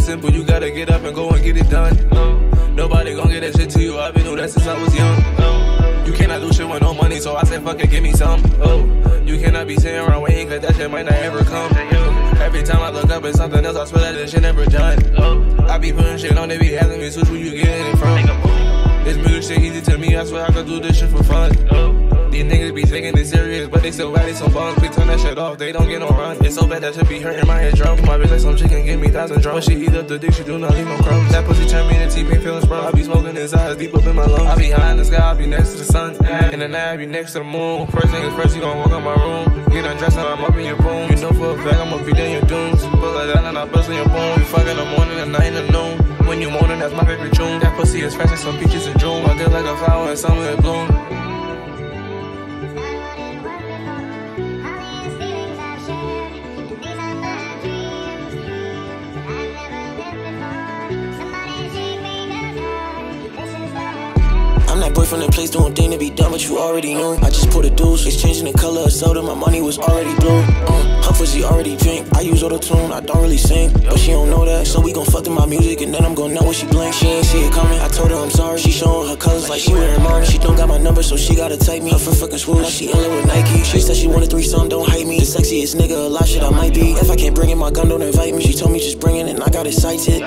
simple. You gotta get up and go and get it done. Nobody gon' get that shit to you. I've been doing that since I was young. You cannot do shit with no money, so I said, fuck it, give me some. Oh, you cannot be sitting around waiting, cause that shit might not ever come. Every time I look up at something else, I swear that this shit never done. I be putting shit on, they be asking me, switch where you getting it from. This music shit easy to me, I swear I could do this shit for fun. These niggas be taking it serious, but they still ride some bums. We turn that shit off, they don't get no run. It's so bad that shit be hurting my head drum. My bitch like some chicken, give me thousand drums. When she eat up the dick, she do not leave no crumbs. That pussy turn me into T-Pain feeling sprung. I be smoking his eyes deep up in my lungs. I be high in the sky, I be next to the sun. In the night, I be next to the moon. First thing is first, you gon' walk in my room. Get undressed and I'm up in your room. You know for a fact I'ma be in your dunes. Pull it down and I bust in your boom. You fuck in the morning, the night, and noon. When you moaning, that's my favorite tune. That pussy is fresh as some peaches in June. I feel like a flower in summer in bloom. That boy from the place doing thing to be done, but you already knew. I just put a deuce, it's changing the color of soda, my money was already blue. Uh, her pussy already drink, I use auto tune, I don't really sing, but she don't know that. So we gon' fuck to my music, and then I'm gon' know what she blink. She ain't see it coming, I told her I'm sorry. She showing her colors like she wearing mine. She don't got my number, so she gotta type me. Her for fucking swoosh, now she in love with Nike. She said she wanted three some, don't hate me. The sexiest nigga, a lot shit I might be. If I can't bring in my gun, don't invite me. She told me just bring it, and I got excited.